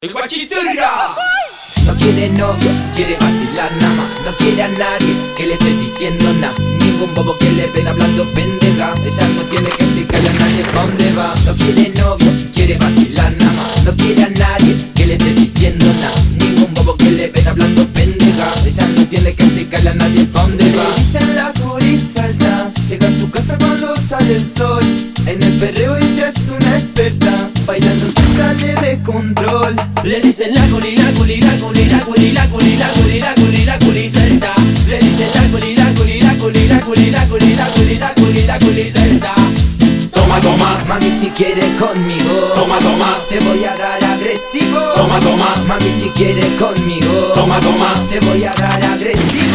El guachiturra. No quiere novio, quiere vacilar nada más. No quiere a nadie que le esté diciendo nada. Ningún bobo que le ven hablando pendeja. Ella no tiene que explicarle a nadie pa' dónde va. No quiere novio, quiere vacilar nada más. No quiere a nadie que le esté diciendo nada. Ningún bobo que le ven hablando pendeja. Ella no tiene que explicarle a nadie pa' dónde va. Dicen la curi suelta. Llega a su casa cuando sale el sol. En el perreo Le dicen la culi, la culi, la culi, la culi, la culi, la culi, la culi, la culi celta. Le dicen la culi, la culi, la culi, la culi, la culi, la culi, la culi, la culi celta. Toma, toma, Mami si quieres conmigo toma, toma, Te voy a dar agresivo toma, toma, Mami si quieres conmigo toma, toma, Te voy a dar agresivo